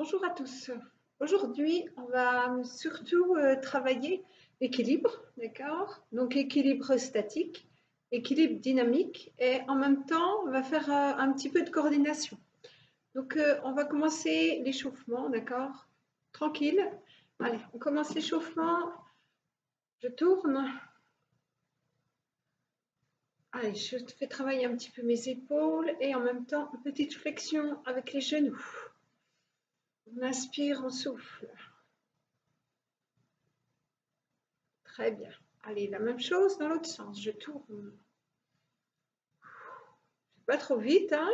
bonjour à tous. Aujourd'hui, on va surtout euh, travailler l'équilibre, d'accord? Donc équilibre statique, équilibre dynamique et en même temps, on va faire euh, un petit peu de coordination. Donc euh, on va commencer l'échauffement, d'accord? Tranquille. Allez, on commence l'échauffement. Je tourne. Allez, je fais travailler un petit peu mes épaules et en même temps, une petite flexion avec les genoux. On inspire, on souffle. Très bien. Allez, la même chose dans l'autre sens. Je tourne. Pas trop vite. Hein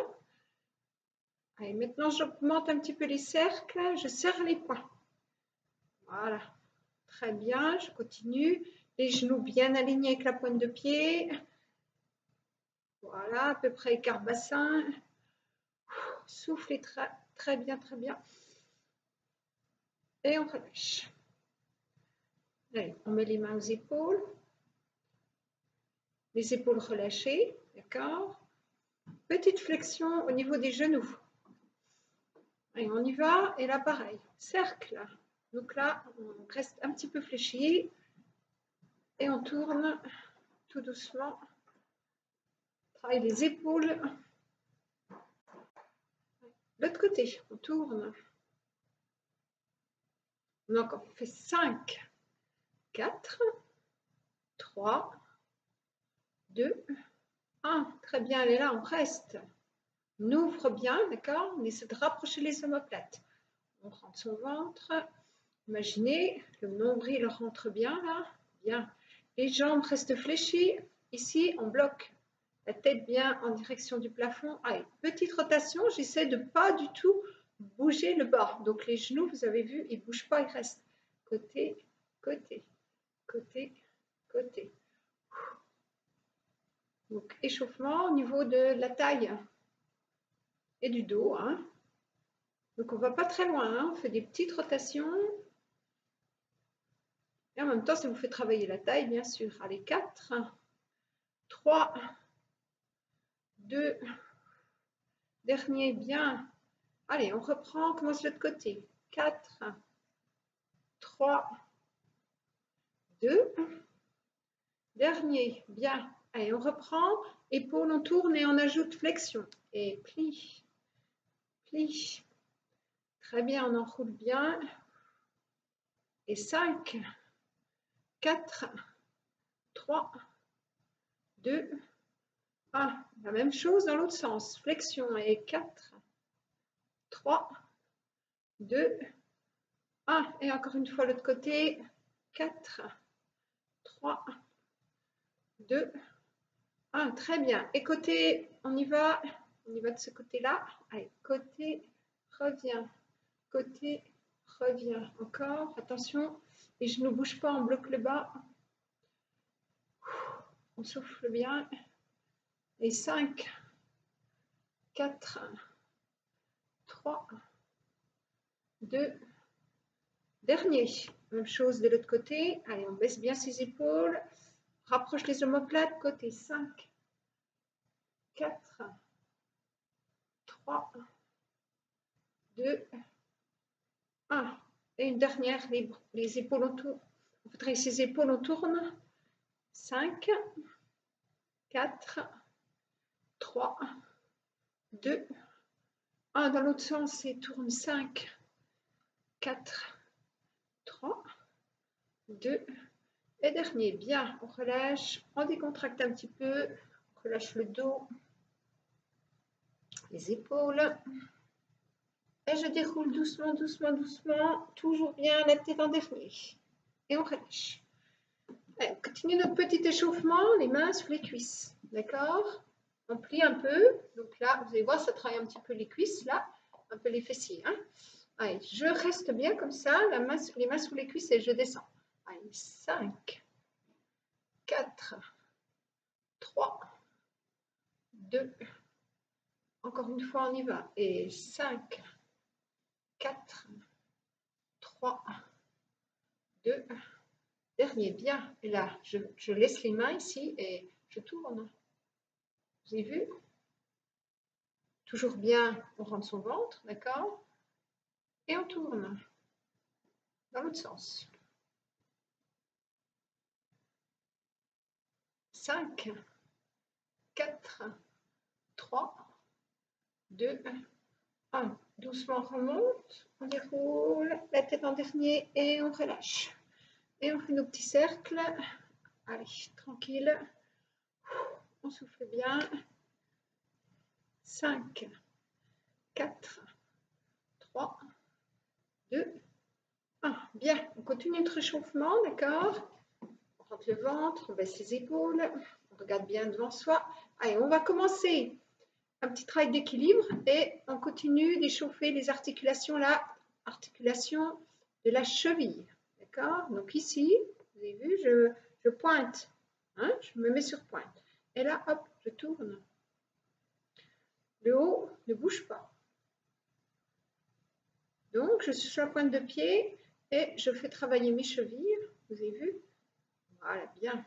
Allez, maintenant, j'augmente un petit peu les cercles. Je serre les poings. Voilà. Très bien. Je continue. Les genoux bien alignés avec la pointe de pied. Voilà, à peu près écart bassin. Soufflez très, très bien, très bien et on relâche. On met les mains aux épaules, les épaules relâchées, d'accord Petite flexion au niveau des genoux. Et on y va, et là pareil, cercle. Donc là, on reste un petit peu fléchi et on tourne tout doucement. Travaille les épaules. L'autre côté, on tourne. Donc, on fait 5, 4, 3, 2, 1. Très bien, elle est là, on reste. On ouvre bien, d'accord? On essaie de rapprocher les omoplates. On rentre son ventre. Imaginez, le nombril rentre bien là. Bien. Les jambes restent fléchies. Ici, on bloque la tête bien en direction du plafond. Allez, petite rotation. J'essaie de pas du tout bouger le bas. Donc les genoux, vous avez vu, ils ne bougent pas, ils restent côté, côté, côté, côté. Donc échauffement au niveau de la taille et du dos. Hein. Donc on ne va pas très loin, hein. on fait des petites rotations. Et en même temps, ça vous fait travailler la taille, bien sûr. Allez, 4, 3, 2, dernier, bien, Allez, on reprend, on commence de l'autre côté? 4, 3, 2. Dernier, bien. Allez, on reprend. Épaule, on tourne et on ajoute flexion. Et plie, plie. Très bien, on enroule bien. Et 5, 4, 3, 2, 1. La même chose dans l'autre sens. Flexion et 4, 3, 2, 1. Et encore une fois l'autre côté. 4, 3, 2, 1. Très bien. Et côté, on y va. On y va de ce côté-là. Allez, côté, revient. Côté, revient. Encore. Attention. Et je ne bouge pas, on bloque le bas. On souffle bien. Et 5, 4, 3, 2, dernier. Même chose de l'autre côté. Allez, on baisse bien ses épaules. Rapproche les omoplates. Côté 5, 4, 3, 2, 1. Et une dernière, les, épaules autour. On faudrait ses épaules, on tourne. 5, 4, 3, 2, 1 dans l'autre sens et tourne 5, 4, 3, 2 et dernier. Bien, on relâche, on décontracte un petit peu, on relâche le dos, les épaules. Et je déroule doucement, doucement, doucement, toujours bien la tête en dernier. Et on relâche. on continue notre petit échauffement, les mains sur les cuisses. D'accord? On plie un peu. Donc là, vous allez voir, ça travaille un petit peu les cuisses, là, un peu les fessiers. Hein. Allez, je reste bien comme ça, les mains sous les cuisses et je descends. Allez, 5, 4, 3, 2, encore une fois, on y va. Et 5, 4, 3, 2, dernier, bien. Et là, je laisse les mains ici et je tourne. Vous avez vu Toujours bien, on rentre son ventre, d'accord? Et on tourne dans l'autre sens. 5, 4, 3, 2, 1. Doucement remonte, on déroule la tête en dernier et on relâche. Et on fait nos petits cercles. Allez, tranquille. On souffle bien. 5, 4, 3, 2, 1. Bien, on continue notre réchauffement, d'accord? On rentre le ventre, on baisse les épaules, on regarde bien devant soi. Allez, on va commencer un petit travail d'équilibre et on continue d'échauffer les articulations là, articulation de la cheville. D'accord? Donc ici, vous avez vu, je, je pointe, hein, je me mets sur pointe. Et là, hop, je tourne. Le haut ne bouge pas. Donc, je suis sur la pointe de pied et je fais travailler mes chevilles. Vous avez vu? Voilà, bien.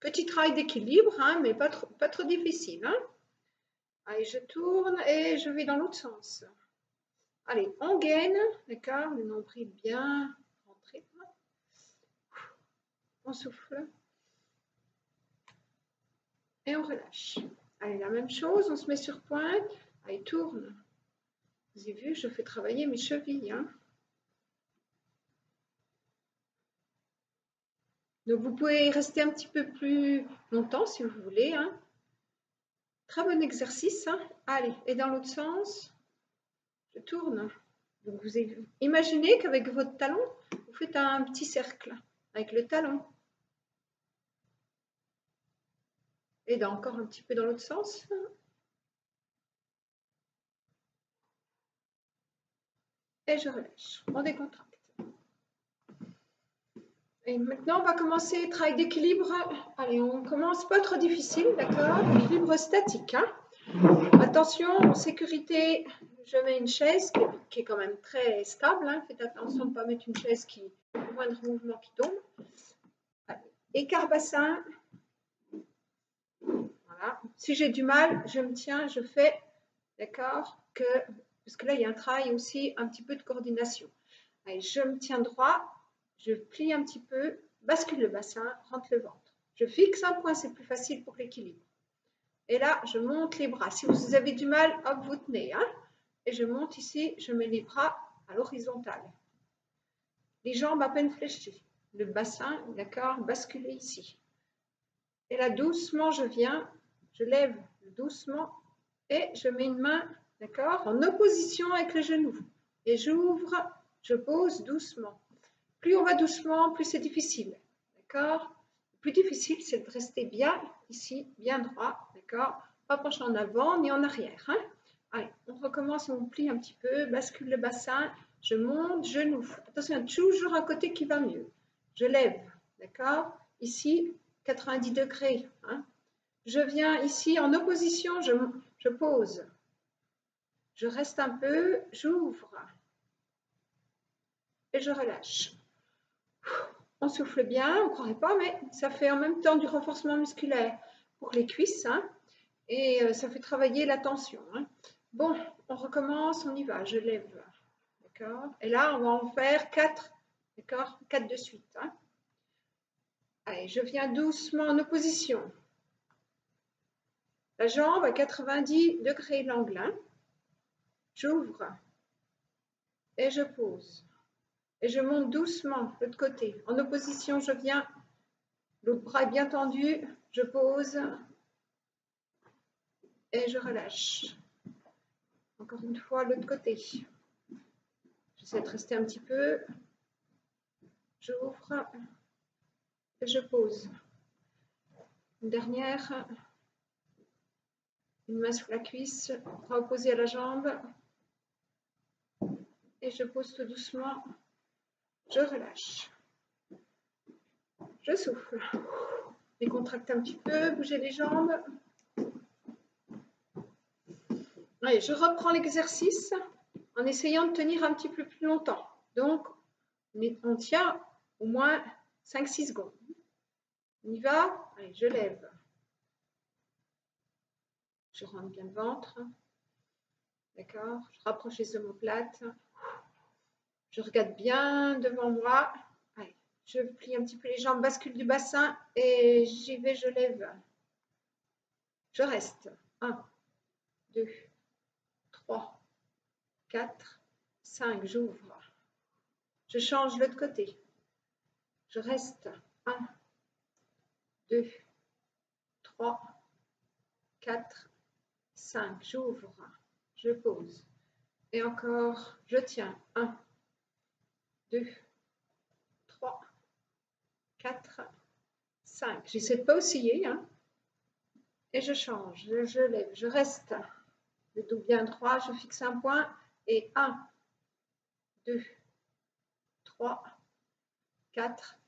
Petit travail d'équilibre, hein, mais pas trop, pas trop difficile. Hein Allez, je tourne et je vais dans l'autre sens. Allez, on gaine, d'accord? Le nombril bien. On souffle. Et on relâche. Allez, la même chose, on se met sur pointe. Allez, tourne. Vous avez vu, je fais travailler mes chevilles. Hein. Donc, vous pouvez rester un petit peu plus longtemps si vous voulez. Hein. Très bon exercice. Hein. Allez, et dans l'autre sens, je tourne. Donc vous imaginez qu'avec votre talon, vous faites un petit cercle avec le talon. Et encore un petit peu dans l'autre sens. Et je relâche. On décontracte. Et maintenant, on va commencer le travail d'équilibre. Allez, on commence pas trop difficile, d'accord? Équilibre statique. Hein. attention, en sécurité, je mets une chaise qui est, quand même très stable. Hein. Faites attention de ne pas mettre une chaise qui a le moindre mouvement qui tombe. Allez, écart bassin. Si j'ai du mal, je me tiens, je fais, d'accord que, Parce que là, il y a un travail aussi, un petit peu de coordination. Allez, je me tiens droit, je plie un petit peu, bascule le bassin, rentre le ventre. Je fixe un point, c'est plus facile pour l'équilibre. Et là, je monte les bras. Si vous avez du mal, hop, vous tenez. Hein et je monte ici, je mets les bras à l'horizontale. Les jambes à peine fléchies. Le bassin, d'accord, basculé ici. Et là, doucement, je viens, je lève doucement et je mets une main, d'accord, en opposition avec le genou. Et j'ouvre, je pose doucement. Plus on va doucement, plus c'est difficile. D'accord Le plus difficile, c'est de rester bien ici, bien droit. D'accord Pas pencher en avant ni en arrière. Hein Allez, on recommence, on plie un petit peu, bascule le bassin, je monte, genou. Attention, toujours un côté qui va mieux. Je lève, d'accord Ici, 90 degrés. Hein je viens ici en opposition, je, pose. Je reste un peu, j'ouvre. Et je relâche. On souffle bien, on ne croirait pas, mais ça fait en même temps du renforcement musculaire pour les cuisses hein, et euh, ça fait travailler la tension. Hein. Bon, on recommence, on y va, je lève. D'accord Et là, on va en faire 4, d'accord 4 de suite. Allez, je viens doucement en opposition. La jambe à 90 degrés l'angle. J'ouvre et je pose et je monte doucement l'autre côté. En opposition, je viens, l'autre bras est bien tendu, je pose et je relâche. Encore une fois, l'autre côté. J'essaie de rester un petit peu. J'ouvre je pose. Une dernière. Une main sur la cuisse, bras opposé à la jambe. Et je pose tout doucement je relâche. Je souffle. Décontracte un petit peu, bouger les jambes. Je reprends l'exercice en essayant de tenir un petit peu plus longtemps. Donc, on tient au moins 5-6 secondes. On y va? Allez, je lève. Je rentre bien le ventre. D'accord Je rapproche les omoplates. Je regarde bien devant moi. je plie un petit peu les jambes, bascule du bassin et j'y vais, je lève. Je reste. 1, 2, 3, 4, 5. J'ouvre. Je change l'autre côté. Je reste. 1, 2, 3, 4, 5. J'ouvre. Je pose. Et encore, je tiens. 1, 2, 3, 4, 5. J'essaie de pas osciller. Hein. Et je change. Je, lève. Je reste. Le dos bien droit. Je fixe un point. Et 1, 2, 3, 4,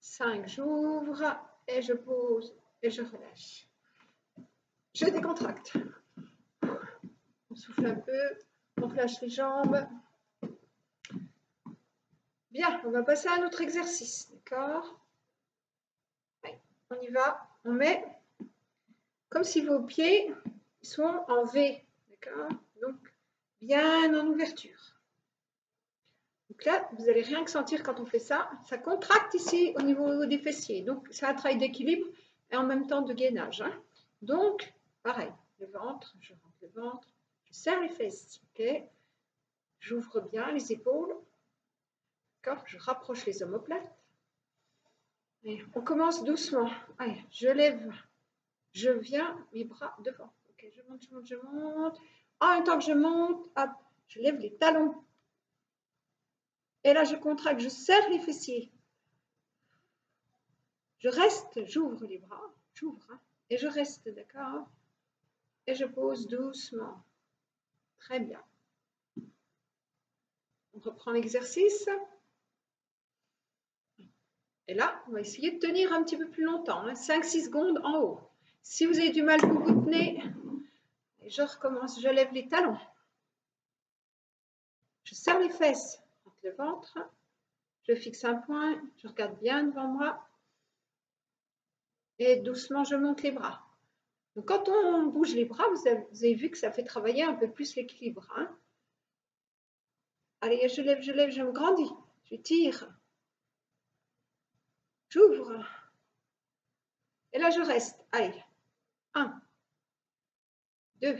5. J'ouvre et je pose et je relâche. Je décontracte. On souffle un peu. On relâche les jambes. Bien, on va passer à un autre exercice, d'accord? On y va. On met comme si vos pieds sont en V, d'accord? Donc, bien en ouverture. Donc là, vous n'allez rien que sentir quand on fait ça. Ça contracte ici au niveau des fessiers. Donc, c'est un travail d'équilibre et en même temps de gainage. Hein. Donc, pareil, le ventre, je rentre le ventre, je serre les fesses, J'ouvre bien les épaules, je rapproche les omoplates. On commence doucement. Allez, je lève, je viens, mes bras devant. Je monte, je monte, je monte. En même temps que je monte, hop, je lève les talons. Et là, je contracte, je serre les fessiers. Je reste, j'ouvre les bras, j'ouvre, hein, et je reste, d'accord? Et je pose doucement. Très bien. On reprend l'exercice. Et là, on va essayer de tenir un petit peu plus longtemps, 5-6 hein. secondes en haut. Si vous avez du mal, vous vous tenez. Et je recommence, je lève les talons. Je serre les fesses ventre. Je fixe un point, je regarde bien devant moi. Et doucement, je monte les bras. Quand on bouge les bras, vous avez, vu que ça fait travailler un peu plus l'équilibre. Hein. Allez, je lève, je lève, je me grandis. Je tire. J'ouvre. Et là, je reste. Allez. 1, 2,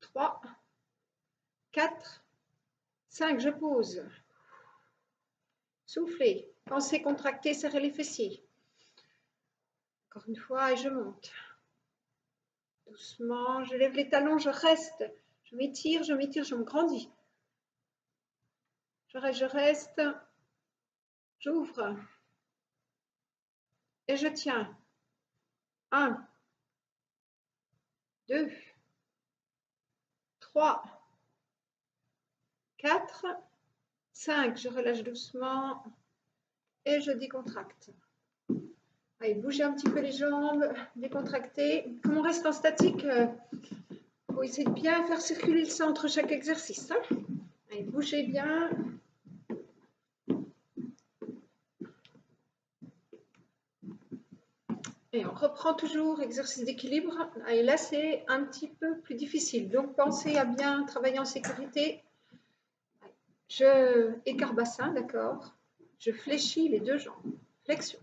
3, 4, 5. Je pose. Soufflez. Pensez contracter, serrer les fessiers. Encore une fois, et je monte. Doucement, je lève les talons, je reste. Je m'étire, je m'étire, je me grandis. Je reste, je reste. J'ouvre et je tiens. 1, 2, 3, 4, 5. Je relâche doucement et je décontracte. Allez, bougez un petit peu les jambes, décontractez. Comme on reste en statique, il euh, faut essayer de bien faire circuler le sang entre chaque exercice. Hein. Allez, bougez bien. Et on reprend toujours exercice d'équilibre. Et là, c'est un petit peu plus difficile. Donc, pensez à bien travailler en sécurité. Je écart bassin, d'accord Je fléchis les deux jambes. Flexion.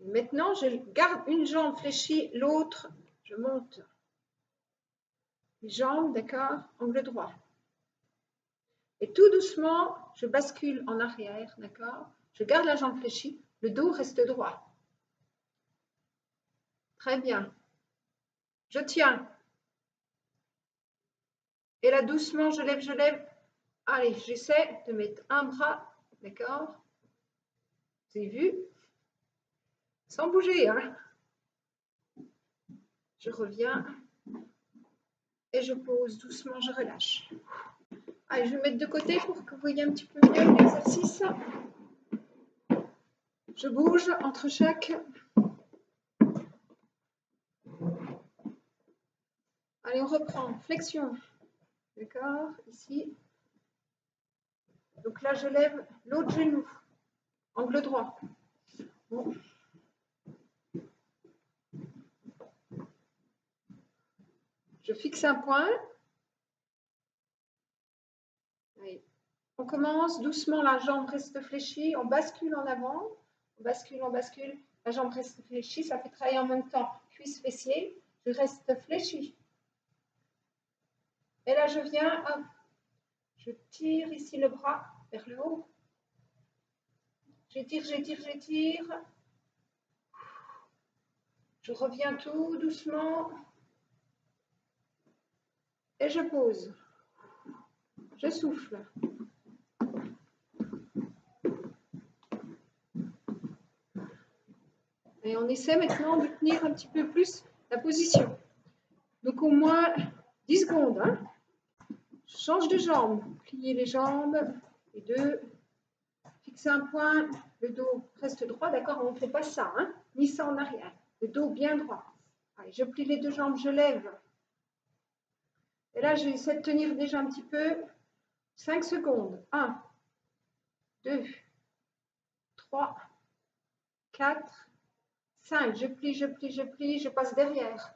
Maintenant, je garde une jambe fléchie, l'autre, je monte. Les jambes, d'accord Angle droit. Et tout doucement, je bascule en arrière, d'accord Je garde la jambe fléchie. Le dos reste droit. Très bien. Je tiens. Et là, doucement, je lève, je lève. Allez, j'essaie de mettre un bras, d'accord? Vous avez vu? Sans bouger, hein Je reviens. Et je pose doucement, je relâche. Allez, je vais mettre de côté pour que vous voyez un petit peu mieux l'exercice. Je bouge entre chaque. Allez, on reprend. Flexion. D'accord Ici. Donc là, je lève l'autre genou. Angle droit. Je fixe un point. On commence doucement, la jambe reste fléchie, on bascule en avant, on bascule, on bascule, la jambe reste fléchie, ça fait travailler en même temps cuisse fessier, je reste fléchie. Et là, je viens, hop, je tire ici le bras vers le haut. J'étire, j'étire, j'étire. Je reviens tout doucement. Et je pose. Je souffle. Et on essaie maintenant de tenir un petit peu plus la position. Donc au moins 10 secondes. Hein. Change de jambe. Plier les jambes. Les deux. Fixer un point. Le dos reste droit. D'accord? On ne fait pas ça. Hein, ni ça en arrière. Le dos bien droit. Je plie les deux jambes. Je lève. Et là, je vais essayer de tenir déjà un petit peu. 5 secondes. 1, 2, 3, 4, 5. Je plie, je plie, je plie. Je passe derrière.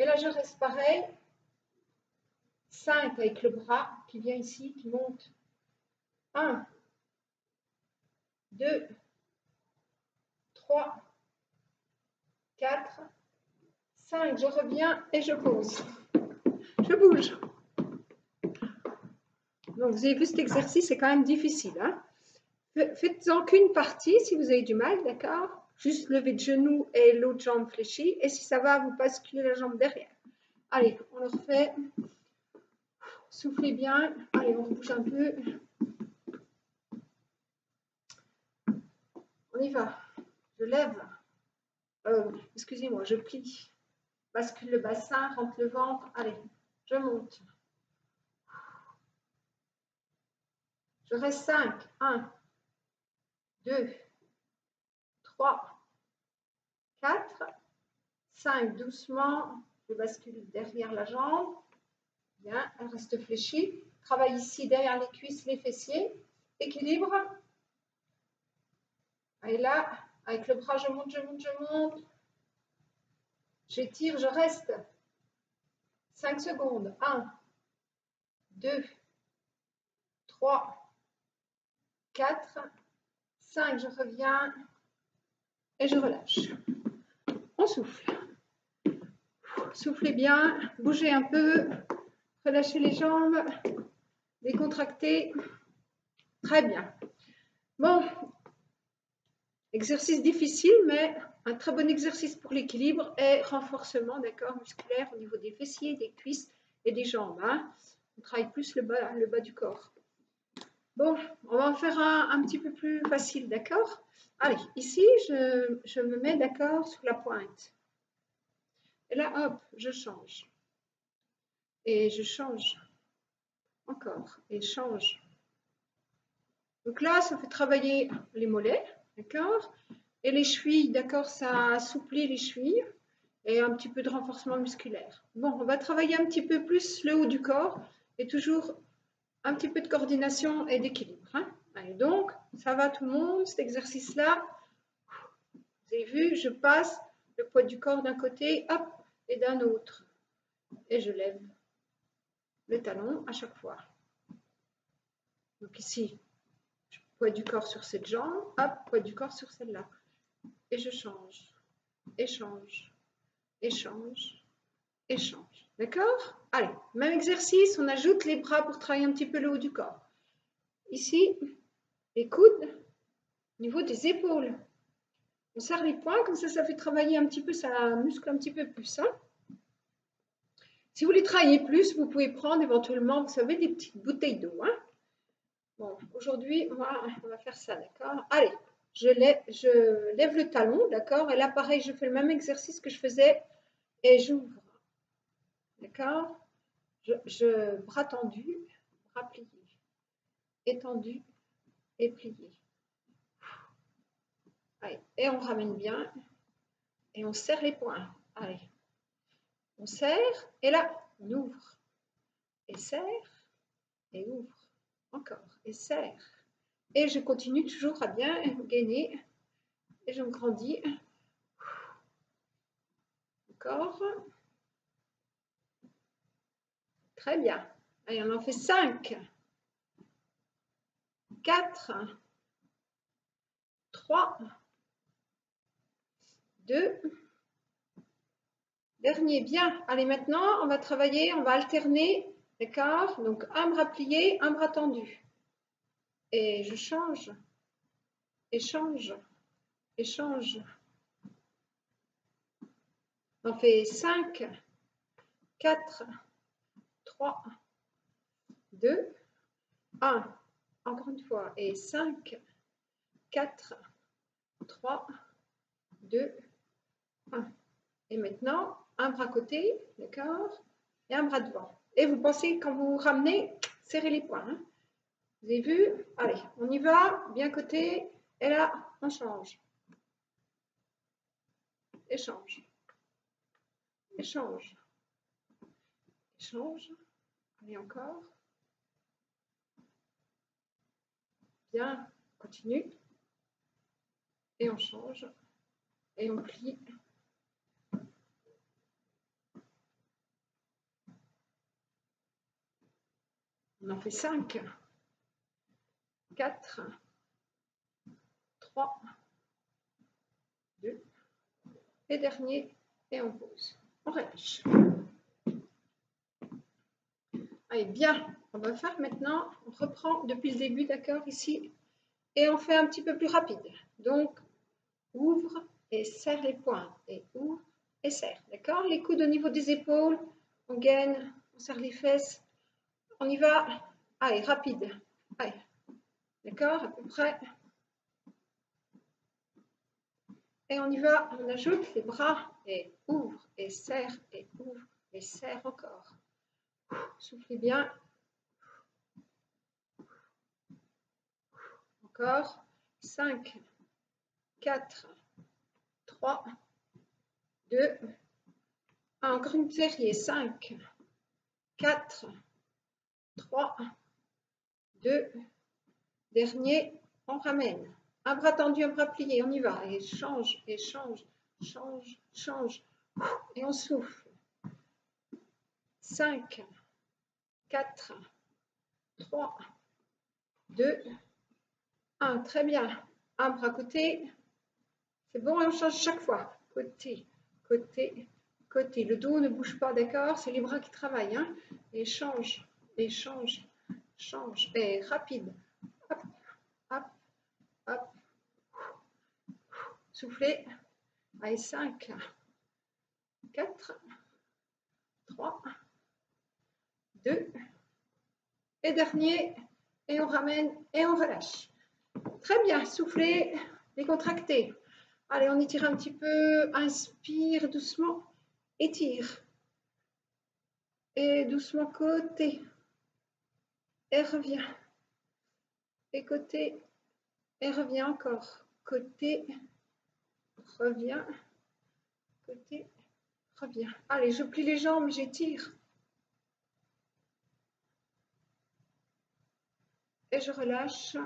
Et là, je reste pareil. 5 avec le bras qui vient ici, qui monte. 1, 2, 3, 4, 5. Je reviens et je pose. Je bouge. Donc, vous avez vu cet exercice, c'est quand même difficile. Hein? Faites-en qu'une partie si vous avez du mal, d'accord? Juste lever de genou et l'autre jambe fléchie. Et si ça va, vous basculez la jambe derrière. Allez, on le refait. Soufflez bien. Allez, on bouge un peu. On y va. Je lève. Euh, excusez-moi, je plie. Bascule le bassin, rentre le ventre. Allez, je monte. Je reste 5. 1, 2, 3, 4, 5. Doucement, je bascule derrière la jambe. Bien, elle reste fléchie. Travaille ici derrière les cuisses, les fessiers. Équilibre. Et là, avec le bras, je monte, je monte, je monte. J'étire, je reste. 5 secondes. 1, 2, 3, 4, 5. Je reviens et je relâche. Souffle. Soufflez bien, bougez un peu, relâchez les jambes, décontractez. Très bien. Bon, exercice difficile, mais un très bon exercice pour l'équilibre et renforcement d'accord, musculaire au niveau des fessiers, des cuisses et des jambes. Hein. On travaille plus le bas du corps. Bon, on va en faire un, un petit peu plus facile, d'accord? Allez, ici, je, je me mets d'accord sur la pointe. Et là, hop, je change. Et je change. Encore. Et change. Donc là, ça fait travailler les mollets, d'accord? Et les chevilles, d'accord, ça assouplit les chevilles et un petit peu de renforcement musculaire. Bon, on va travailler un petit peu plus le haut du corps et toujours un petit peu de coordination et d'équilibre. Hein. donc, ça va tout le monde, cet exercice-là. Vous avez vu, je passe le poids du corps d'un côté, hop, et d'un autre. Et je lève le talon à chaque fois. Donc ici, poids du corps sur cette jambe, hop, poids du corps sur celle-là et je change, échange, échange, échange. D'accord? Allez, même exercice, on ajoute les bras pour travailler un petit peu le haut du corps. Ici, les coudes, au niveau des épaules. On serre les poings, comme ça, ça fait travailler un petit peu, ça muscle un petit peu plus. Hein si vous voulez travailler plus, vous pouvez prendre éventuellement, vous savez, des petites bouteilles d'eau. Hein bon, aujourd'hui, on va, on va faire ça, d'accord? Allez, je lève, le talon, d'accord? Et là, pareil, je fais le même exercice que je faisais et j'ouvre. D'accord? Je, Bras tendu, bras plié. Étendu et plié. Allez, et on ramène bien. Et on serre les poings. Allez. On serre et là, on ouvre. Et serre et ouvre. Encore. Et serre et je continue toujours à bien gainer. Et je me grandis. Encore. Très bien. Allez, on en fait 5. 4. 3. 2. Dernier, bien. Allez, maintenant, on va travailler, on va alterner, d'accord? Donc, un bras plié, un bras tendu. Et je change, échange, échange. On fait 5, 4, 3, 2, 1. Encore une fois. Et 5, 4, 3, 2, 1. Et maintenant, un bras côté, d'accord Et un bras devant. Et vous pensez, quand vous ramenez, serrez les poings. Hein. vous avez vu? Allez, on y va, bien côté. Et là, on change. Échange. Échange. Échange. Allez, encore. Bien, continue. Et on change. Et on plie. On en fait 5, 4, 3, 2, et dernier, et on pose. On relâche. Allez, bien, on va faire maintenant, on reprend depuis le début, d'accord, ici, et on fait un petit peu plus rapide. Donc, ouvre et serre les poings, et ouvre et serre, d'accord Les coudes au niveau des épaules, on gaine, on serre les fesses, on y va. Allez, rapide. Allez. D'accord À peu près. Et on y va. On ajoute les bras et ouvre et serre et ouvre et serre encore. Soufflez bien. Encore. 5, 4, 3, 2, 1. Encore une série. 5, 4, 3, 2, dernier, on ramène. Un bras tendu, un bras plié, on y va. Et change, et change, change, change. Et on souffle. 5, 4, 3, 2, 1. Très bien. Un bras côté. C'est bon, on change chaque fois. Côté, côté, côté. Le dos ne bouge pas, d'accord C'est les bras qui travaillent. Hein et change, change, et rapide. Hop, hop, hop. Soufflez. Allez, 5, 4, 3, 2, et dernier, et on ramène, et on relâche. Très bien, soufflez, décontractez. Allez, on étire un petit peu, inspire doucement, étire. Et doucement côté. Et revient. Et côté. Et revient encore. Côté. Revient. Côté. Revient. Allez, je plie les jambes, j'étire. Et je relâche.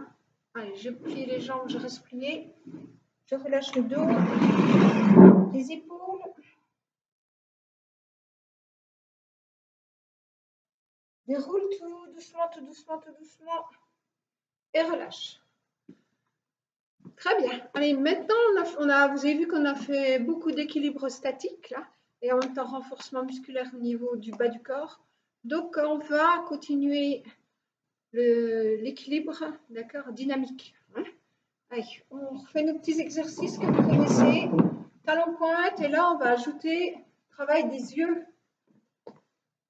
Allez, je plie les jambes, je reste plié. Je relâche le dos, les épaules. Déroule tout doucement, tout doucement, tout doucement. Et relâche. Très bien. Allez, maintenant, on a, vous avez vu qu'on a fait beaucoup d'équilibre statique, là, et en même temps renforcement musculaire au niveau du bas du corps. Donc, on va continuer l'équilibre, d'accord, dynamique. Hein. Allez, on fait nos petits exercices que vous connaissez. Talon pointe, et là, on va ajouter travail des yeux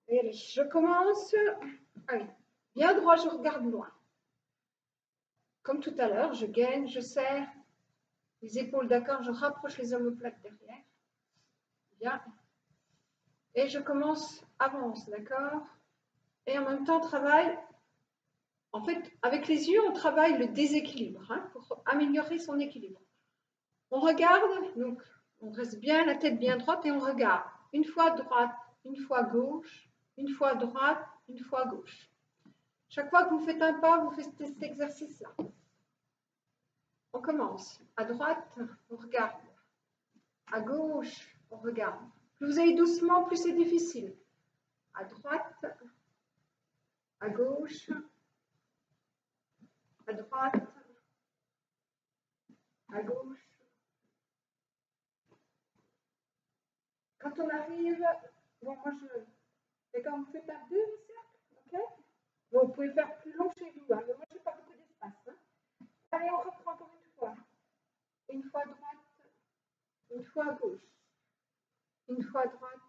Allez, je commence. Allez, bien droit, je regarde loin. Comme tout à l'heure, je gaine, je serre les épaules, d'accord, je rapproche les omoplates derrière. Bien. Et je commence, avance, d'accord Et en même temps, travaille. En fait, avec les yeux, on travaille le déséquilibre hein, pour améliorer son équilibre. On regarde, donc on reste bien la tête bien droite et on regarde. Une fois droite, une fois gauche, une fois droite, une fois gauche. Chaque fois que vous faites un pas, vous faites cet exercice-là. On commence. À droite, on regarde. À gauche, on regarde. Plus vous allez doucement, plus c'est difficile. À droite, à gauche, à droite, à gauche. Quand on arrive, bon, moi je, et quand vous faites un demi-cercle, ok? Vous pouvez faire plus long chez vous, hein, mais moi je n'ai pas beaucoup d'espace. Hein. Allez, on reprend encore une fois. Une fois à droite, une fois à gauche, une fois à droite.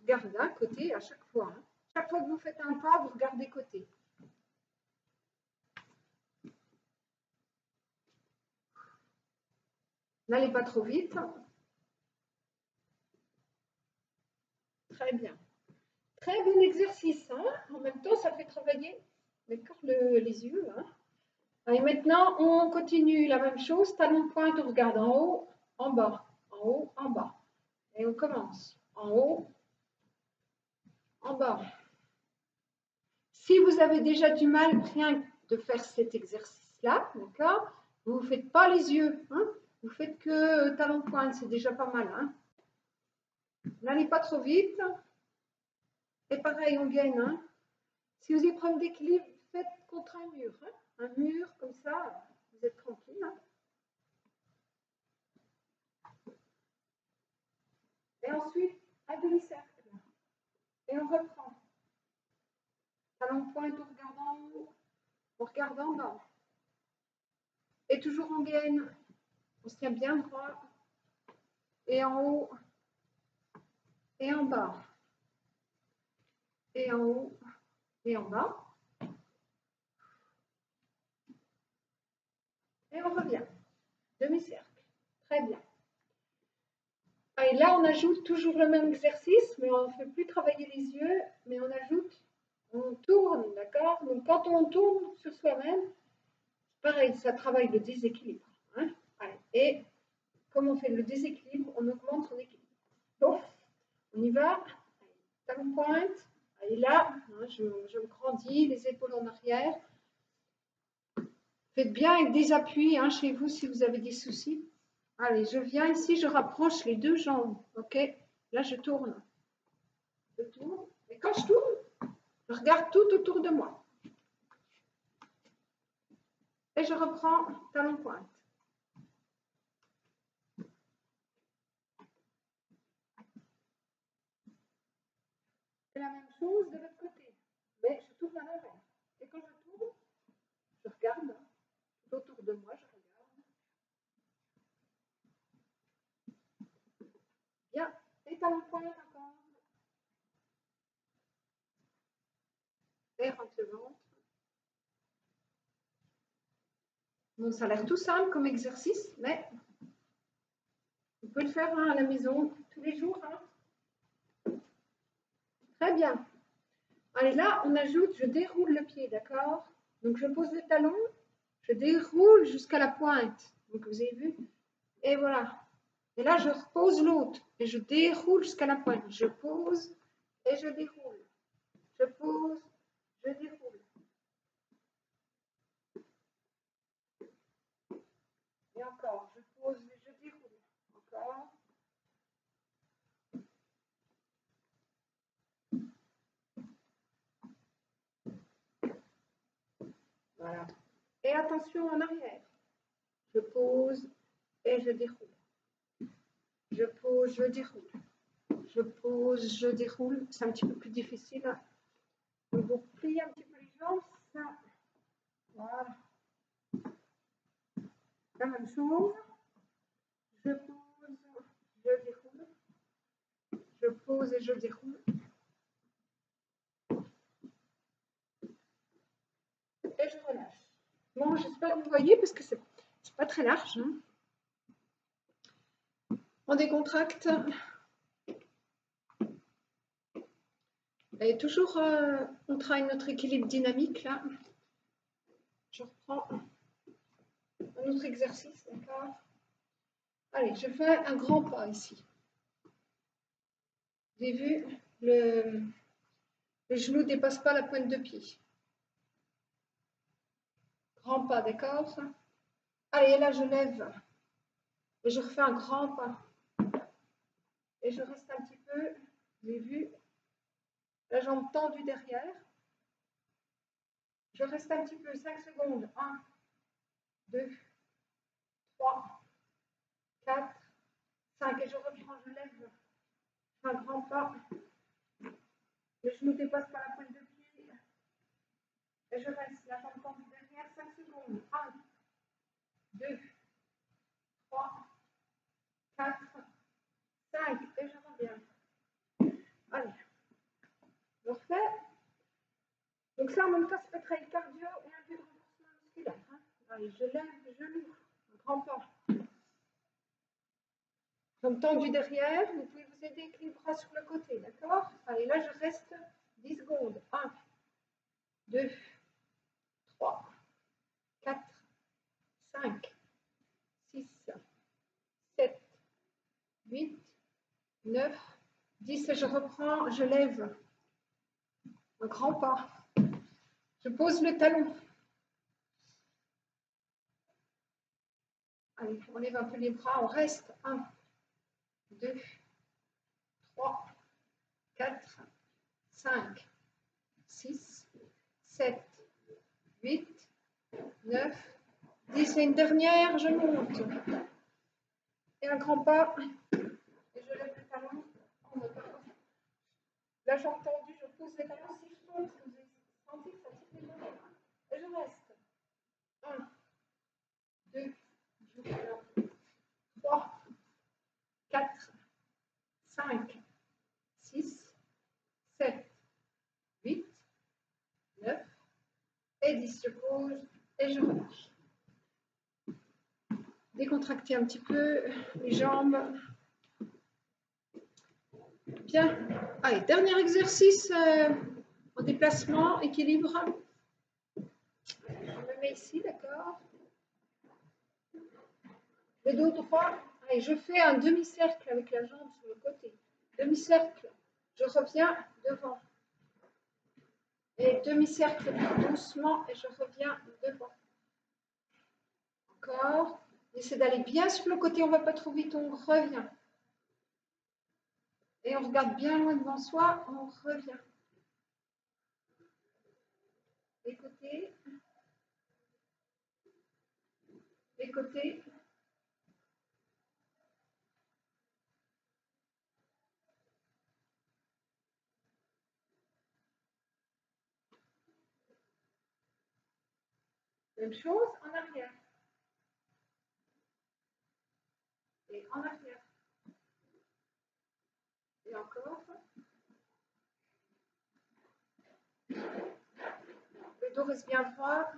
Regardez un côté à chaque fois. Hein. Chaque fois que vous faites un pas, vous regardez côté. N'allez pas trop vite. Très bien. Très bon exercice. Hein. en même temps, ça fait travailler les yeux. Hein. Et maintenant, on continue la même chose. Talon pointe, on regarde en haut, en bas, en haut, en bas. Et on commence. En haut, en bas. Si vous avez déjà du mal rien de faire cet exercice-là, d'accord Vous ne faites pas les yeux. Hein vous faites que talon pointe, c'est déjà pas mal. Hein N'allez pas trop vite. Et pareil, on gagne. Hein. si vous avez problème d'équilibre, faites contre un mur. Hein. un mur comme ça, vous êtes tranquille. Et ensuite, un demi-cercle. Et on reprend. Talon pointe, on regarde en haut, on regarde en bas. Et toujours en gaine. On se tient bien droit. Et en haut. Et en bas et en haut et en bas. Et on revient. Demi-cercle. Très bien. Et là, on ajoute toujours le même exercice, mais on ne fait plus travailler les yeux, mais on ajoute, on tourne, d'accord? Donc, quand on tourne sur soi-même, pareil, ça travaille le déséquilibre. Et comme on fait le déséquilibre, on augmente son équilibre. On y va. Talon pointe. Et là, hein, je, me grandis, les épaules en arrière. Faites bien avec des appuis hein, chez vous si vous avez des soucis. Allez, je viens ici, je rapproche les deux jambes. OK? Là, je tourne. Je tourne. Et quand je tourne, je regarde tout autour de moi. Et je reprends talon pointe. La même chose de l'autre côté. Mais je tourne à l'envers. Et quand je tourne, je regarde tout autour de moi, je regarde. Bien. Et talon pointe encore. Et rentre le ventre. Bon, ça a l'air tout simple comme exercice, mais on peut le faire hein, à la maison tous les jours. Hein. Très bien. Allez, là, on ajoute, je déroule le pied, d'accord? Donc, je pose le talon, je déroule jusqu'à la pointe. Donc, vous avez vu? Et voilà. Et là, je repose l'autre et je déroule jusqu'à la pointe. Je pose et je déroule. Je pose, je déroule. Et encore, je pose et je déroule. Encore. Voilà. Et attention en arrière. Je pose et je déroule. Je pose, je déroule. Je pose, je déroule. C'est un petit peu plus difficile. vous pliez un petit peu les jambes. Voilà. La même chose. Je pose, je déroule. Je pose et je déroule. Je relâche. Bon, j'espère que vous voyez parce que c'est pas très large. Hein. On décontracte. Et toujours, euh, on travaille notre équilibre dynamique là. Je reprends un autre exercice, d'accord Allez, je fais un grand pas ici. Vous avez vu, le, le genou ne dépasse pas la pointe de pied grand pas, d'accord Allez, là, je lève. Et je refais un grand pas. Et je reste un petit peu, avez vu, la jambe tendue derrière. Je reste un petit peu, 5 secondes. 1, 2, 3, 4, 5. Et je reprends, je lève. un grand pas. Le genou dépasse pas la pointe de pied. Et je reste la jambe tendue derrière, 5 secondes. 1, 2, 3, 4, 5. Et je reviens. Allez. Je refais. Donc ça, en même temps, ça peut être cardio et un peu de renforcement musculaire. Hein. Allez, je lève, je l'ouvre. Un grand pas. Comme tendu derrière, vous pouvez vous aider avec les bras sur le côté, d'accord? Allez, là, je reste 10 secondes. 1, 2, 3, 4, 5, 6, 7, 8, 9, 10. Et je reprends, je lève. Un grand pas. Je pose le talon. Allez, on lève un peu les bras, on reste. 1, 2, 3, 4, 5, 6, 7, 8, 9, 10. Et une dernière, je monte. Et un grand pas. Et je lève le talon. La jambe tendue, je pose le talon. Si je tombe, vous avez senti que ça tire les jambes. Et je reste. 1, 2, 3, 4, 5, 6, 7, 8, 9 et 10. Je pose et je relâche. Décontractez un petit peu les jambes. Bien. Allez, dernier exercice euh, en déplacement, équilibre. Je me mets ici, d'accord Le dos droit. Je fais un demi-cercle avec la jambe sur le côté. Demi-cercle. Je reviens devant. Et demi-cercle doucement et je reviens devant. Encore. Essaie d'aller bien sur le côté, on ne va pas trop vite, on revient. Et on regarde bien loin devant soi, on revient. Les côtés. Les côtés. Même chose en arrière. Et en arrière. Et encore. Le dos reste bien droit.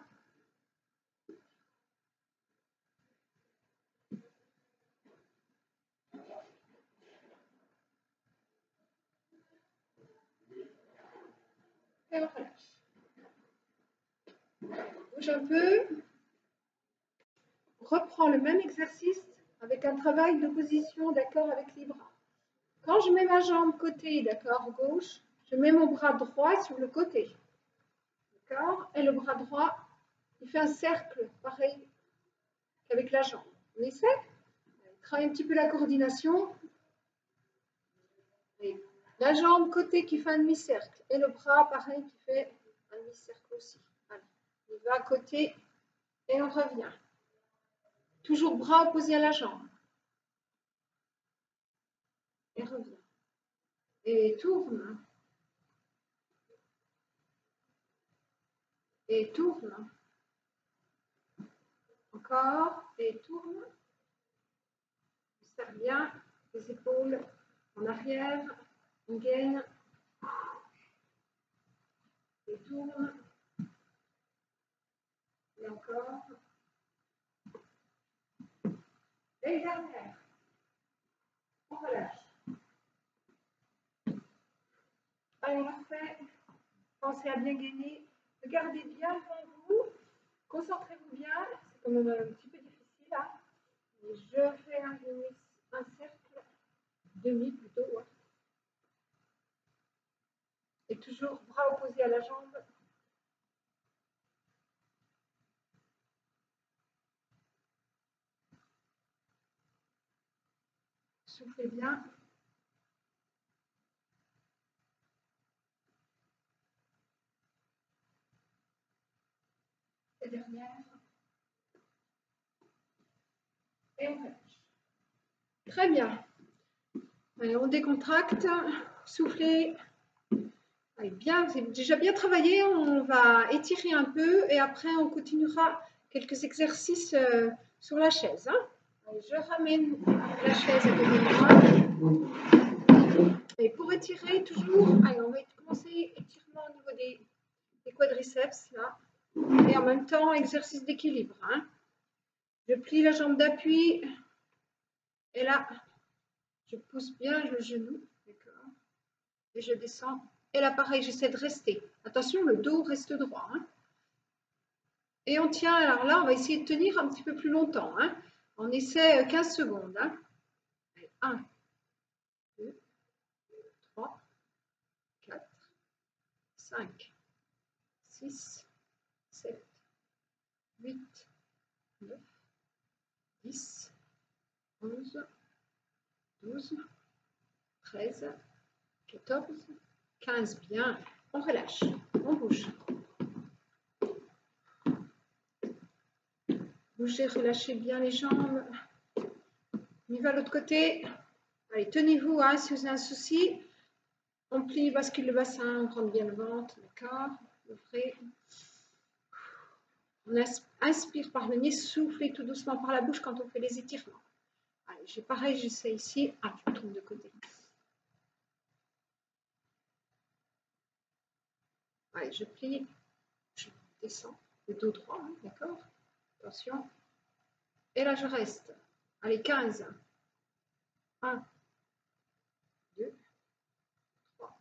Et on relâche. Bouge un peu. Reprends le même exercice avec un travail de position d'accord avec les bras. Quand je mets ma jambe côté, d'accord, gauche, je mets mon bras droit sur le côté. D'accord? Et le bras droit, il fait un cercle pareil qu'avec la jambe. On essaie? Travaille un petit peu la coordination. la jambe côté qui fait un demi-cercle et le bras pareil qui fait un demi-cercle aussi. Allez, on va à côté et on revient. Toujours bras opposés à la jambe. Et revient. Et tourne. Et tourne. Encore. Et tourne. Serre bien les épaules en arrière. On gaine. Et tourne. Et encore. Et dernière. On relâche. Allez, on refait. Pensez à bien gagner. Regardez bien devant vous. Concentrez-vous bien. C'est quand même un petit peu difficile. Hein. je fais un, un cercle demi plutôt. Et toujours bras opposés à la jambe. soufflez bien. Et derrière. Et on. Très bien. Allez, on décontracte, soufflez. Bien, déjà bien travaillé. On va étirer un peu et après on continuera quelques exercices euh, sur la chaise. Hein. Je ramène la chaise à côté moi. Et pour étirer, toujours, allez, on va commencer étirement au niveau des, des quadriceps, là. Et en même temps, exercice d'équilibre. Hein. Je plie la jambe d'appui. Et là, je pousse bien le genou. D'accord. Et je descends. Et là, pareil, j'essaie de rester. Attention, le dos reste droit. Hein. Et on tient. Alors là, on va essayer de tenir un petit peu plus longtemps. Hein. On essaie 15 secondes. Hein. 1, 2, 3, 4, 5, 6, 7, 8, 9, 10, 11, 12, 13, 14, 15. Bien. On relâche. On bouge. Bougez, relâchez bien les jambes. On y va l'autre côté. Allez, tenez-vous hein, si vous avez un souci. On plie, bascule le bassin, on rentre bien le ventre, d'accord Ouvrez. On inspire par le nez, soufflez tout doucement par la bouche quand on fait les étirements. Allez, j'ai pareil, j'essaie ici. Ah, je tourne de côté. Allez, je plie, je descends, le dos droit, hein, d'accord? Attention. Et là, je reste. Allez, 15. 1, 2, 3,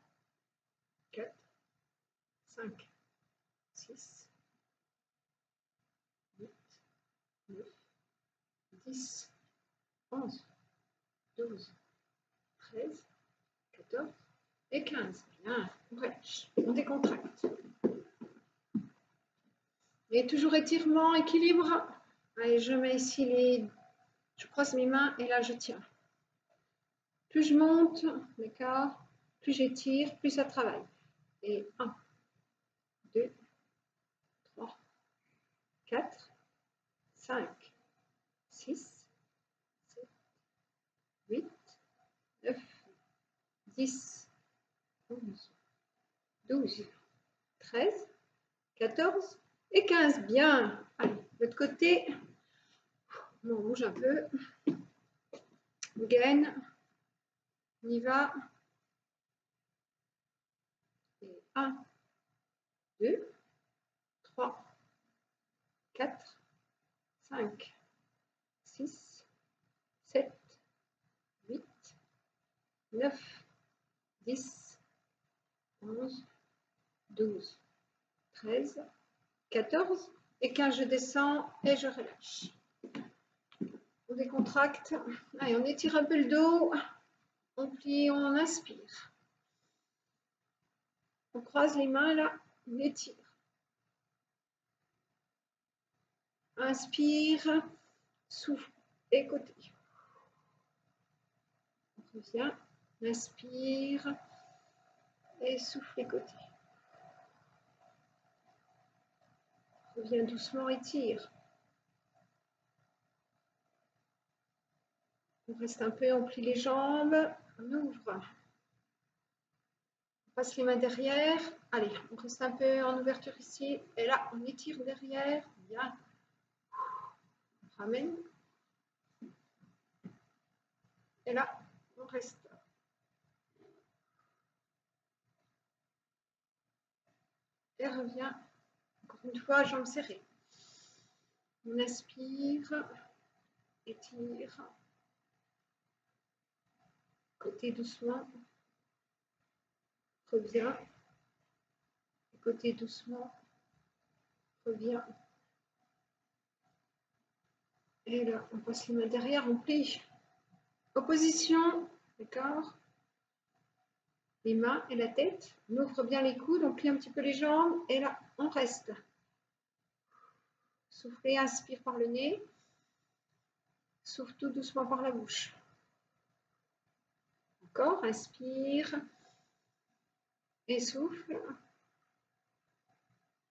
4, 5, 6, 8, 9, 10, 11, 12, 13, 14 et 15. Bien, relâche, on décontracte. Et toujours étirement, équilibre. Allez, je mets ici les... Je croise mes mains et là je tiens. Plus je monte, d'accord Plus j'étire, plus ça travaille. Et 1, 2, 3, 4, 5, 6, 7, 8, 9, 10, 11, 12, 13, 14, et 15. Bien. Allez, de l'autre côté. On bouge un peu. On gaine. On y va. Et 1, 2, 3, 4, 5, 6, 7, 8, 9, 10, 11, 12, 13, 14 et 15 je descends et je relâche. On décontracte. On étire un peu le dos. On plie, on inspire. On croise les mains là, on étire. Inspire, souffle et côté. On revient, inspire et souffle et côté. Reviens doucement et tire. On reste un peu, on plie les jambes, on ouvre. On passe les mains derrière. Allez, on reste un peu en ouverture ici. Et là, on étire derrière. Bien. On ramène. Et là, on reste. Et revient une fois, jambes serrées. On inspire, étire. Côté doucement. Reviens. Côté doucement. Reviens. Et là, on passe les mains derrière, on plie. Opposition, d'accord Les mains et la tête. On ouvre bien les coudes, on plie un petit peu les jambes et là, on reste. Soufflez, inspire par le nez. Souffle tout doucement par la bouche. Encore, inspire. Et souffle.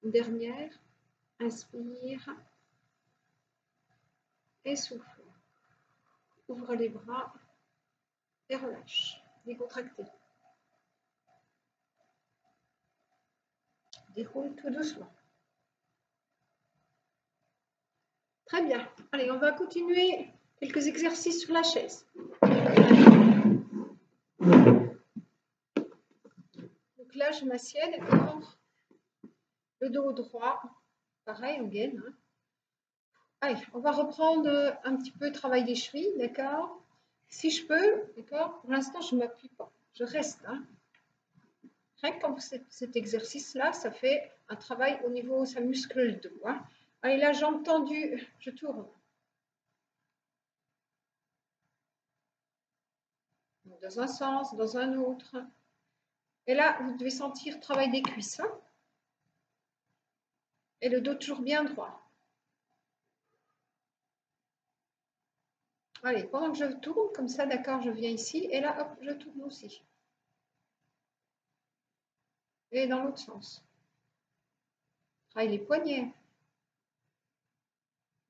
Dernière. Inspire. Et souffle. Ouvre les bras et relâche. Décontracté. Déroule tout doucement. Très bien. Allez, on va continuer quelques exercices sur la chaise. Donc là, je m'assieds, d'accord Le dos droit, pareil, en gaine. Hein. Allez, on va reprendre un petit peu le travail des chevilles, d'accord Si je peux, d'accord Pour l'instant, je ne m'appuie pas. Je reste. Hein. Rien que pour cet, exercice-là, ça fait un travail au niveau, ça muscle le dos. Hein. Allez, la jambe tendue, je tourne. Dans un sens, dans un autre. Et là, vous devez sentir travail des cuisses. Hein. et le dos toujours bien droit. Allez, pendant que je tourne, comme ça, d'accord, je viens ici. Et là, hop, je tourne aussi. Et dans l'autre sens. Travaille les poignets.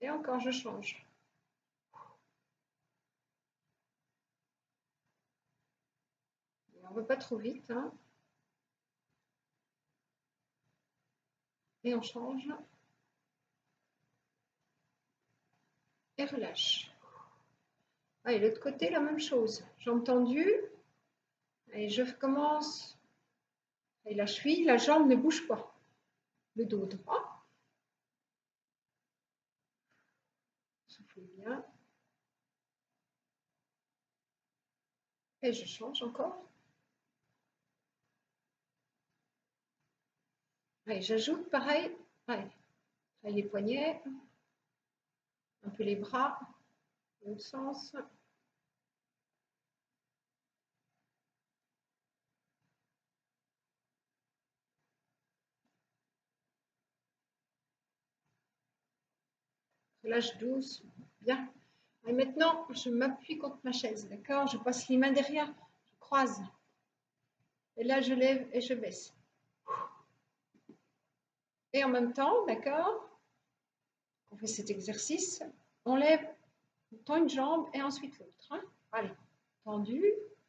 Et encore, je change. on ne va pas trop vite. Hein. Et on change. Et relâche. Allez, l'autre côté, la même chose. Jambe tendue. Et je commence. Et la cheville, la jambe ne bouge pas. Le dos droit. bien. Et je change encore. Allez, j'ajoute pareil. Allez, les poignets, un peu les bras, l'autre sens. Relâche douce. Bien. Et maintenant, je m'appuie contre ma chaise, d'accord? Je passe les mains derrière, je croise. Et là, je lève et je baisse. Et en même temps, d'accord? On fait cet exercice. On lève, on tend une jambe et ensuite l'autre. Hein. Allez, tendu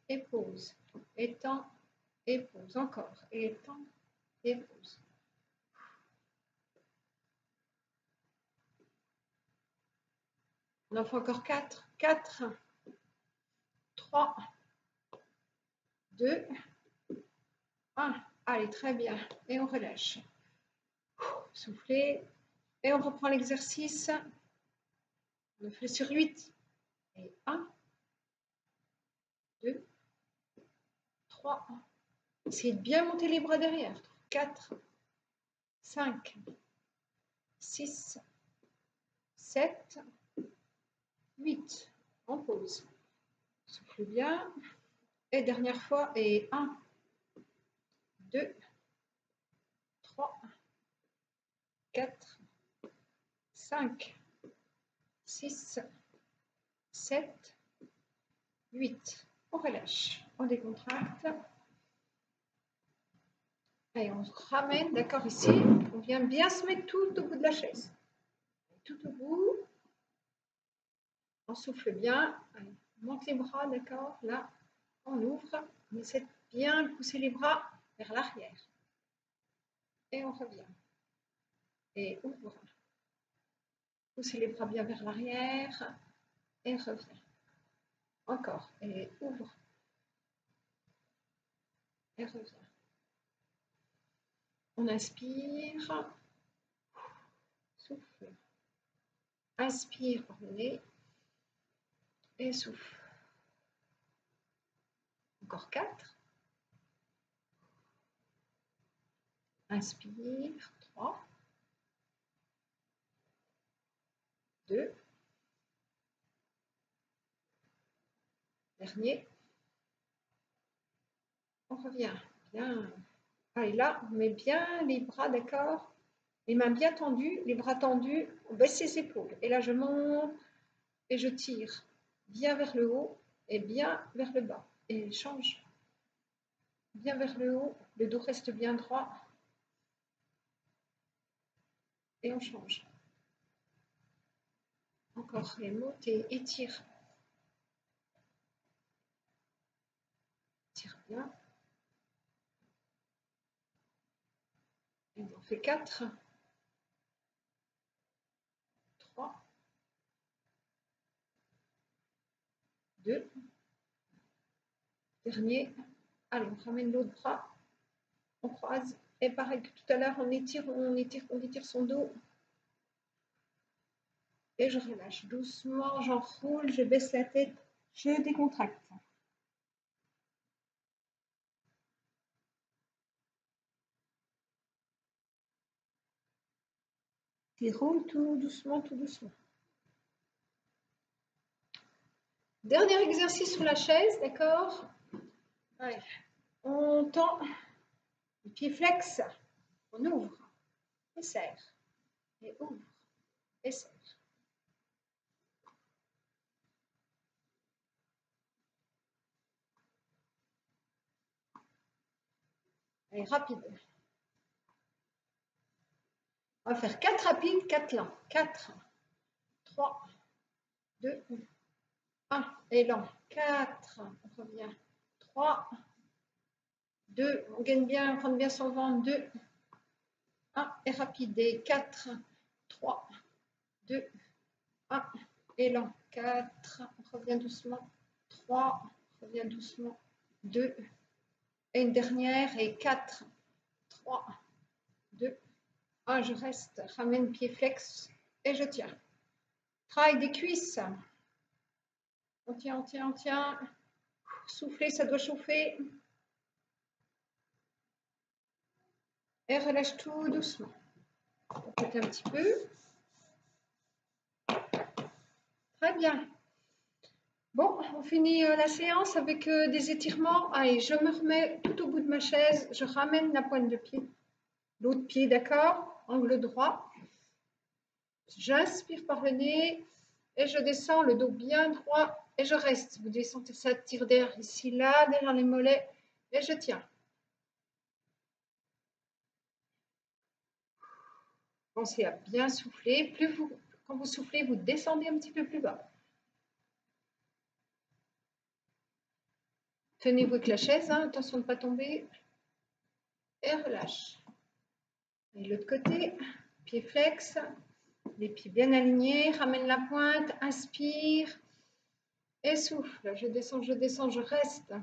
et pose. Étend et pose. Encore. Étend et pose. On en fait encore 4. 4, 3, 2, 1. Allez, très bien. Et on relâche. Soufflez. Et on reprend l'exercice. On le fait sur 8. Et 1, 2, 3. Essayez de bien monter les bras derrière. 4, 5, 6, 7, 8. On pose. Souffle bien. Et dernière fois. Et 1, 2, 3, 4, 5, 6, 7, 8. On relâche. On décontracte. Et on ramène, d'accord, ici. On vient bien se mettre tout au bout de la chaise. Tout au bout. On souffle bien. on monte les bras, d'accord Là, on ouvre. On essaie de bien pousser les bras vers l'arrière. Et on revient. Et ouvre. Poussez les bras bien vers l'arrière. Et revient. Encore. Et ouvre. Et revient. On inspire. Souffle. Inspire par le nez et souffle. Encore quatre. Inspire, trois. Deux. Dernier. On revient. Bien. Allez, là, on met bien les bras, d'accord? Les mains bien tendues, les bras tendus, on baisse les épaules. Et là, je monte et je tire bien vers le haut et bien vers le bas. Et change. Bien vers le haut, le dos reste bien droit. Et on change. Encore, et monte et étire. Tire bien. Et on en fait 4. 3. 2. Dernier. Allez, on ramène l'autre bras. On croise. Et pareil que tout à l'heure, on étire, on étire, on étire son dos. Et je relâche doucement, j'enroule, je baisse la tête, je décontracte. roule tout doucement, tout doucement. Dernier exercice sur la chaise, d'accord? On tend le pied flex, on ouvre et serre, et ouvre et serre. Et rapide. On va faire 4 rapides, 4 lents. 4, 3, 2, 1. Et lent. 4, on revient. 3, 2, on gagne bien, on prend bien son vent. 2, 1 et rapide. Et 4, 3, 2, 1 et lent. 4, on revient doucement. 3, on revient doucement. 2, et une dernière. Et 4, 3, 2, ah, je reste, ramène pied flex et je tiens. Travail des cuisses. On tient, on tient, on tient. Souffler, ça doit chauffer. Et relâche tout doucement. On un petit peu. Très bien. Bon, on finit euh, la séance avec euh, des étirements. Allez, je me remets tout au bout de ma chaise. Je ramène la pointe de pied. L'autre pied, d'accord angle droit. J'inspire par le nez et je descends le dos bien droit et je reste. Vous descendez ça tire d'air ici, là, derrière les mollets et je tiens. Pensez à bien souffler. Plus vous, quand vous soufflez, vous descendez un petit peu plus bas. Tenez-vous avec la chaise, hein, attention de ne pas tomber. Et relâche. Et l'autre côté, pied flex, les pieds bien alignés, ramène la pointe, inspire et souffle. Je descends, je descends, je reste.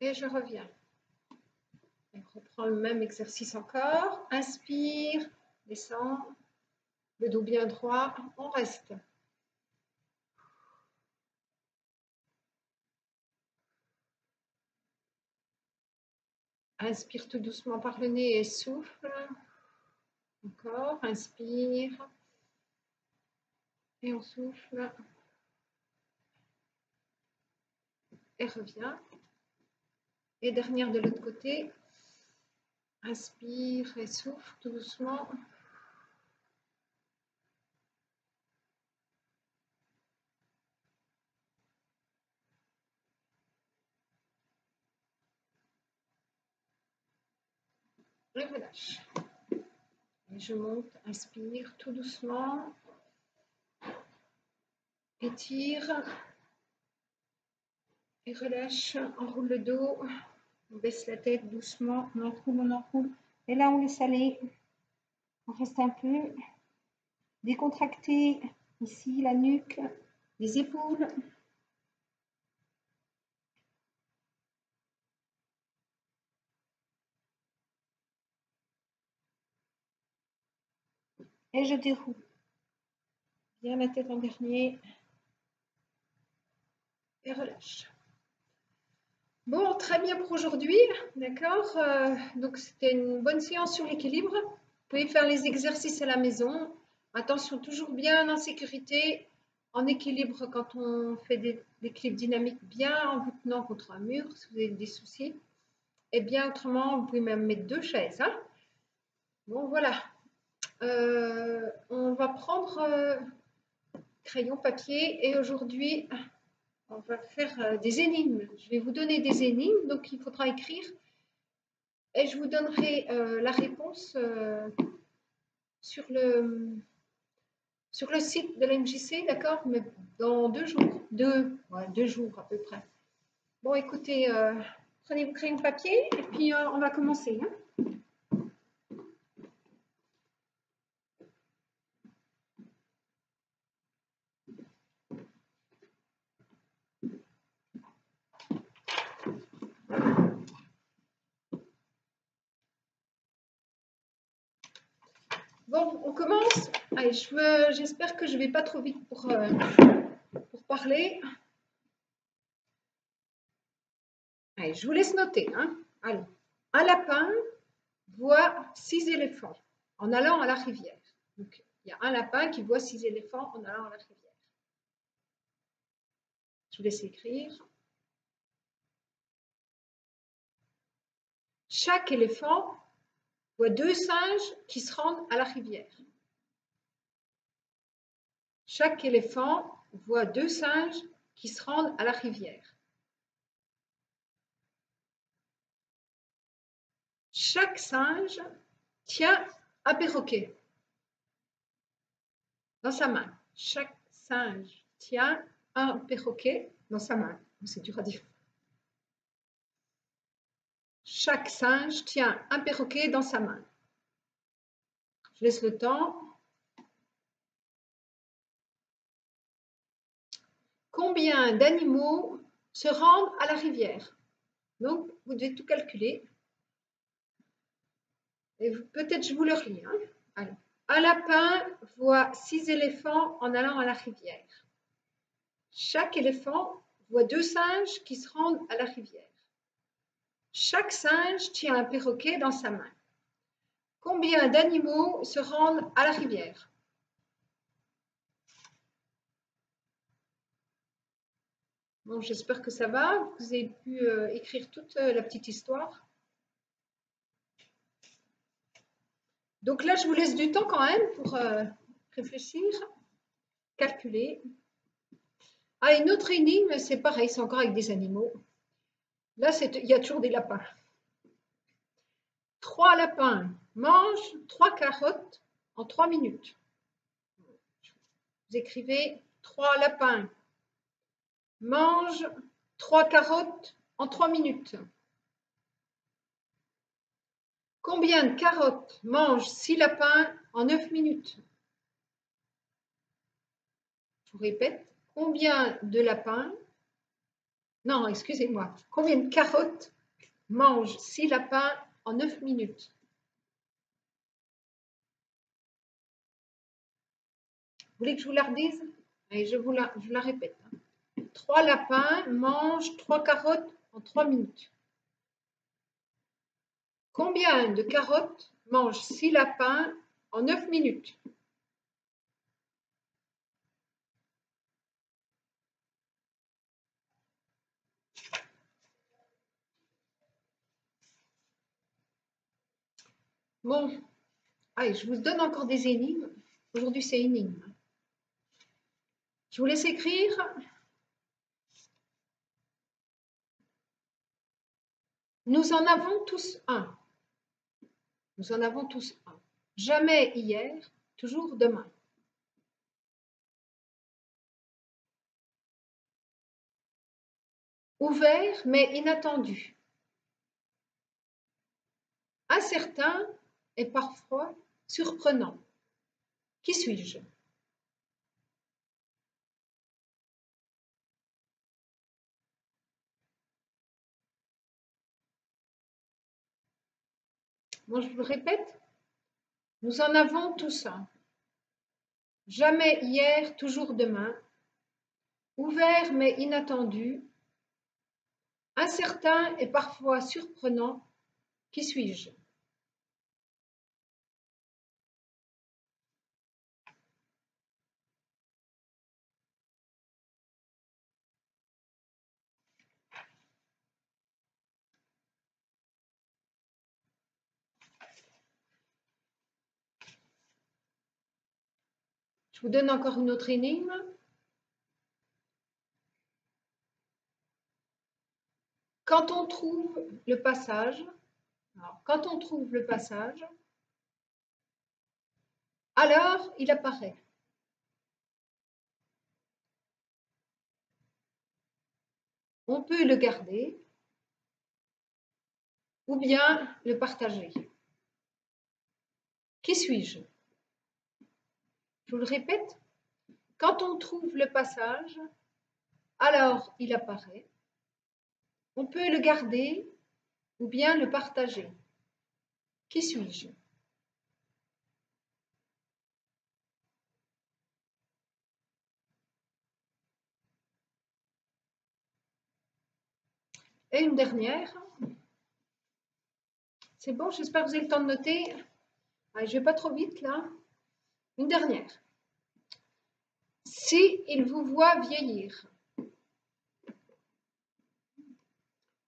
Et je reviens. On reprend le même exercice encore. Inspire, descend, le dos bien droit, on reste. Inspire tout doucement par le nez et souffle. Encore, inspire. Et on souffle. Et revient. Et dernière de l'autre côté. Inspire et souffle tout doucement. Relâche. Et je monte, inspire tout doucement. Étire. Et relâche, enroule le dos. On baisse la tête doucement, on enroule, on enroule. Et là, on laisse aller. On reste un peu. Décontracté. Ici, la nuque, les épaules. Et je déroule. Bien la tête en dernier. Et relâche. Bon, très bien pour aujourd'hui, d'accord euh, Donc, c'était une bonne séance sur l'équilibre. Vous pouvez faire les exercices à la maison. Attention, toujours bien en sécurité, en équilibre quand on fait des, clips dynamiques, bien en vous tenant contre un mur si vous avez des soucis. Et bien autrement, vous pouvez même mettre deux chaises. Hein bon, voilà. Euh, on va prendre euh, crayon papier et aujourd'hui on va faire euh, des énigmes. Je vais vous donner des énigmes, donc il faudra écrire et je vous donnerai la réponse sur, le, sur le site de l'MJC, d'accord? Mais dans deux jours, deux, deux jours à peu près. Bon, écoutez, prenez vos crayons papier et puis on va commencer. Hein Bon, on commence. j'espère que je ne vais pas trop vite pour, euh, parler. Je vous laisse noter. Hein. Un lapin voit six éléphants en allant à la rivière. Il y a un lapin qui voit six éléphants en allant à la rivière. Je vous laisse écrire. Chaque éléphant voit deux singes qui se rendent à la rivière. Chaque éléphant voit deux singes qui se rendent à la rivière. Chaque singe tient un perroquet dans sa main. Chaque singe tient un perroquet dans sa main. C'est dur à dire. Chaque singe tient un perroquet dans sa main. Je laisse le temps. Combien d'animaux se rendent à la rivière? Donc, vous devez tout calculer. Et peut-être je vous le relis. Hein. Un lapin voit six éléphants en allant à la rivière. Chaque éléphant voit deux singes qui se rendent à la rivière. Chaque singe tient un perroquet dans sa main. Combien d'animaux se rendent à la rivière? Bon, j'espère que ça va. Vous avez pu euh, écrire toute euh, la petite histoire. Donc là, je vous laisse du temps quand même pour euh, réfléchir, calculer. Ah, une autre énigme, c'est pareil, c'est encore avec des animaux. Là, il y a toujours des lapins. Trois lapins mangent trois carottes en trois minutes. Vous écrivez trois lapins mangent trois carottes en trois minutes. Combien de carottes mangent six lapins en neuf minutes? Je vous répète, combien de lapins non, excusez-moi. Combien de carottes mangent six lapins en 9 minutes? Vous voulez que je vous la redise? Je vous la répète. Hein. Trois lapins mangent trois carottes en 3 minutes. Combien de carottes mangent six lapins en 9 minutes? Bon, je vous donne encore des énigmes. Aujourd'hui, c'est énigme. Je vous laisse écrire. Nous en avons tous un. Nous en avons tous un. Jamais hier, toujours demain. Ouvert mais inattendu. Incertain est parfois surprenant. Qui suis-je? Bon, je vous le répète, nous en avons tous un. Jamais hier, toujours demain. Ouvert mais inattendu. Incertain et parfois surprenant. Qui suis-je? Je vous donne encore une autre énigme. Quand on trouve le passage, alors, il apparaît. On peut le garder ou bien le partager. Qui suis-je? Je vous le répète, quand on trouve le passage, alors il apparaît. On peut le garder ou bien le partager. Qui suis-je? Et une dernière. C'est bon, j'espère que vous avez le temps de noter. je ne vais pas trop vite là. Une dernière. Si il vous voit vieillir,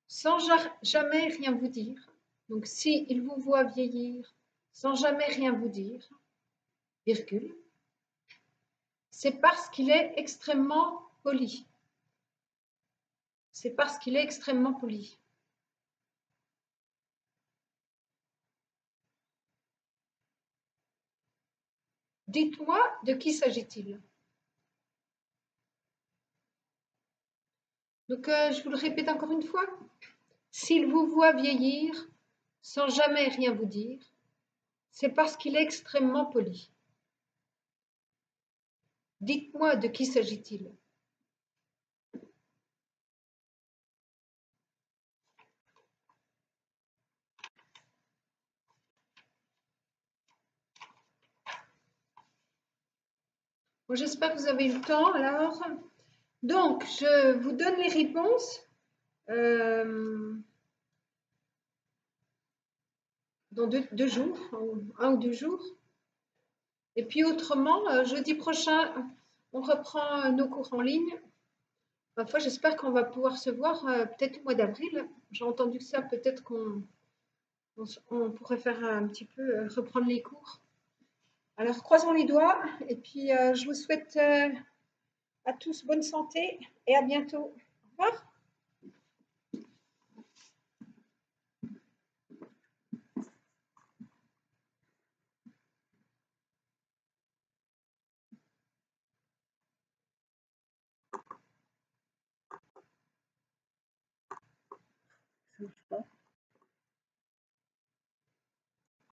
sans jamais rien vous dire, donc si il vous voit vieillir sans jamais rien vous dire, virgule, c'est parce qu'il est extrêmement poli. C'est parce qu'il est extrêmement poli. Dites-moi de qui s'agit-il? Donc, euh, je vous le répète encore une fois. S'il vous voit vieillir sans jamais rien vous dire, c'est parce qu'il est extrêmement poli. Dites-moi de qui s'agit-il? J'espère que vous avez eu le temps. Alors, donc, je vous donne les réponses. Euh, dans deux, jours, un ou deux jours. Et puis autrement, euh, jeudi prochain, on reprend nos cours en ligne. Parfois, j'espère qu'on va pouvoir se voir euh, peut-être au mois d'avril. J'ai entendu ça, peut-être qu'on on, pourrait faire un petit peu reprendre les cours. Alors, croisons les doigts et puis euh, je vous souhaite euh, à tous bonne santé et à bientôt. Au revoir.